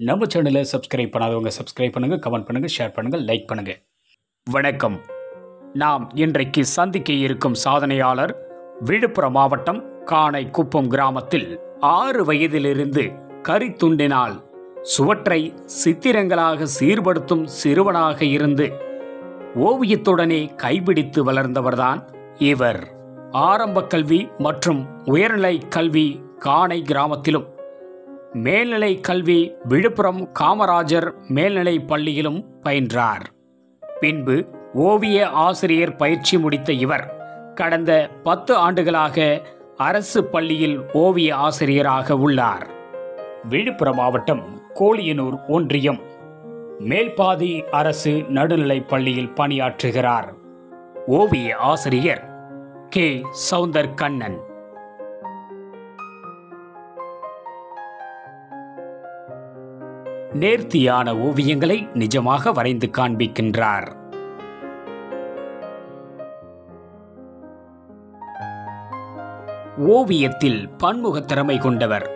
நம்ம சேனலை சப்ஸ்கிரைப் பண்ணாதவங்க சப்ஸ்கிரைப் பண்ணுங்கள் கமெண்ட் பண்ணுங்கள் ஷேர் பண்ணுங்கள் லைக் பண்ணுங்கள் வணக்கம். நாம் இன்றைக்கு சந்திக்க இருக்கும் சாதனையாளர் விழுப்புரம் மாவட்டம் காணை குப்பம் கிராமத்தில் ஆறு வயதிலிருந்து கரித்துண்டினால் சுவற்றை சித்திரங்களாக சீர்படுத்தும் சிறுவனாக இருந்து ஓவியத்துடனே கைபிடித்து வளர்ந்தவர்தான் இவர். ஆரம்ப கல்வி மற்றும் உயர்நிலை கல்வி காணை கிராமத்திலும் மேல்நிலை கல்வி விழுப்புரம் காமராஜர் மேல்நிலை பள்ளியிலும் பயின்றார். பின்பு ஓவிய ஆசிரியர் பயிற்சி முடித்த இவர் கடந்த பத்து ஆண்டுகளாக அரசு பள்ளியில் ஓவிய ஆசிரியராக உள்ளார். விழுப்புரம் மாவட்டம் கோழியனூர் ஒன்றியம் மேல்பாதி அரசு நடுநிலைப் பள்ளியில் பணியாற்றுகிறார். ஓவிய ஆசிரியர் கே. சவுந்தர் கண்ணன் நேர்த்தியான ஓவியங்களை நிஜமாக வரைந்து காண்பிக்கின்றார். ஓவியத்தில் பன்முகத்திறமை கொண்டவர்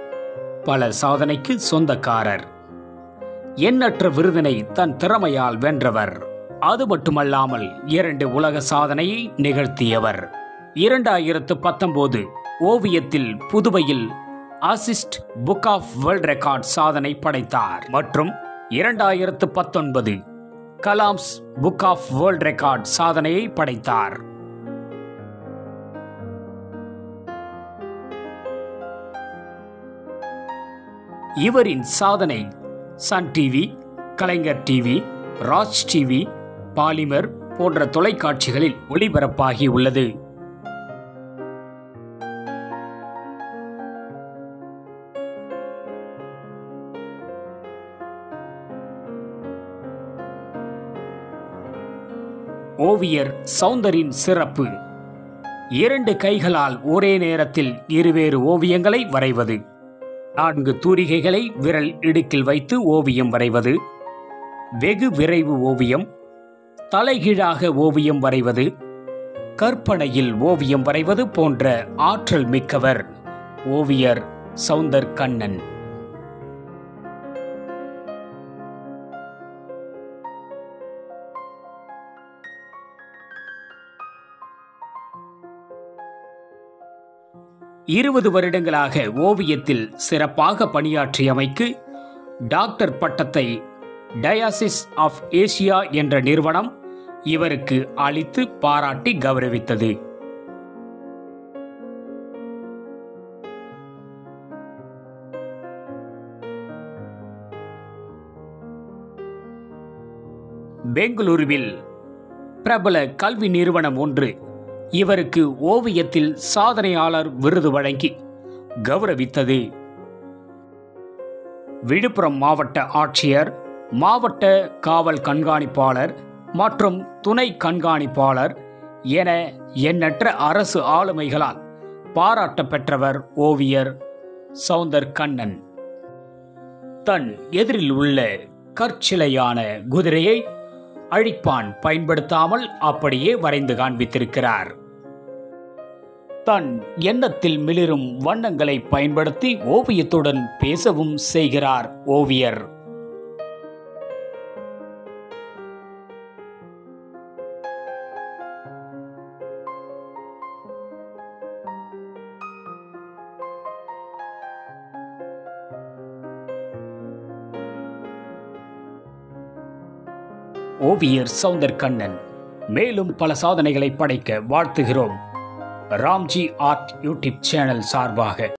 பல சாதனைக்கு சொந்தக்காரர். எண்ணற்ற விருதினை தன் திறமையால் வென்றவர். அது மட்டுமல்லாமல் இரண்டு உலக சாதனையை நிகழ்த்தியவர். இரண்டாயிரத்து பத்தொன்பது ஓவியத்தில் புதுவையில் assist book of world record சாதனை படைத்தார். மற்றும் இரண்டாயிரத்து பத்தொன்பது Kalam's book of world record சாதனையை படைத்தார். இவரின் சாதனை Sun TV Kalaignar TV Raj TV Polimer போன்ற தொலைக்காட்சிகளில் ஒளிபரப்பாகி உள்ளது. ஓவியர் சௌந்தரின் சிறப்பு. இரண்டு கைகளால் ஒரே நேரத்தில் இருவேறு ஓவியங்களை வரைவது. நான்கு தூரிகைகளை விரல் இடுக்கில் வைத்து ஓவியம் வரைவது. வெகு விரைவு ஓவியம். தலைகீழாக ஓவியம் வரைவது. கற்பனையில் ஓவியம் வரைவது போன்ற ஆற்றல் மிக்கவர் ஓவியர் சௌந்தர் கண்ணன் இருபது வருடங்களாக ஓவியத்தில் சிறப்பாக பணியாற்றியமைக்கு டாக்டர் பட்டத்தை டயாசிஸ் ஆஃப் ஏசியா என்ற நிறுவனம் இவருக்கு அளித்து பாராட்டி கௌரவித்தது. பெங்களூருவில் பிரபல கல்வி நிறுவனம் ஒன்று இவருக்கு ஓவியத்தில் சாதனையாளர் விருது வழங்கி கௌரவித்தது. விழுப்புரம் மாவட்ட ஆட்சியர் மாவட்ட காவல் கண்காணிப்பாளர் மற்றும் துணை கண்காணிப்பாளர் என எண்ணற்ற அரசு ஆளுமைகளால் பாராட்ட பெற்றவர் ஓவியர் சௌந்தர் கண்ணன். தன் எதிரில் உள்ள கற்சிலையான குதிரையை அழிப்பான் பயன்படுத்தாமல் அப்படியே வரைந்து காண்பித்திருக்கிறார். தன் எண்ணத்தில் மிளிரும் வண்ணங்களை பயன்படுத்தி ஓவியத்துடன் பேசவும் செய்கிறார் ஓவியர். ஓவியர் சௌந்தர் கண்ணன் மேலும் பல சாதனைகளை படைக்க வாழ்த்துகிறோம். ராம்ஜி ஆர்ட் யூடியூப் சேனல் சார்பாக